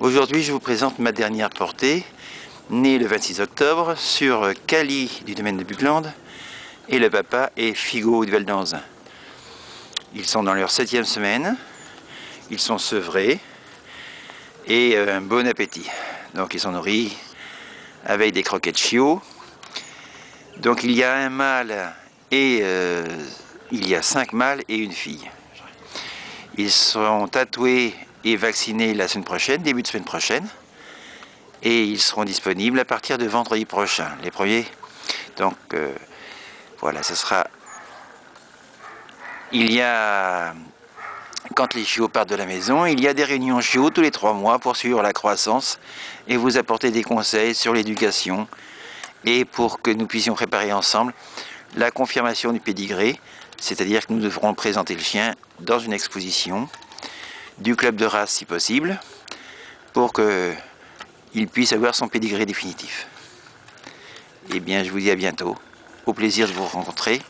Aujourd'hui, je vous présente ma dernière portée, née le 26 octobre, sur Cali du domaine de Buckland, et le papa est Figo de Valdanse. Ils sont dans leur septième semaine, ils sont sevrés, et euh, bon appétit. Donc ils sont nourris avec des croquettes chiots. Donc il y a un mâle et euh, il y a cinq mâles et une fille. Ils seront tatoués et vaccinés la semaine prochaine, début de semaine prochaine. Et ils seront disponibles à partir de vendredi prochain, les premiers. Donc euh, voilà, ce sera... Il y a quand les chiots partent de la maison, il y a des réunions chiots tous les trois mois pour suivre la croissance et vous apporter des conseils sur l'éducation et pour que nous puissions préparer ensemble la confirmation du pédigré, c'est-à-dire que nous devrons présenter le chien dans une exposition du club de race si possible pour qu'il puisse avoir son pédigré définitif. Eh bien, je vous dis à bientôt. Au plaisir de vous rencontrer.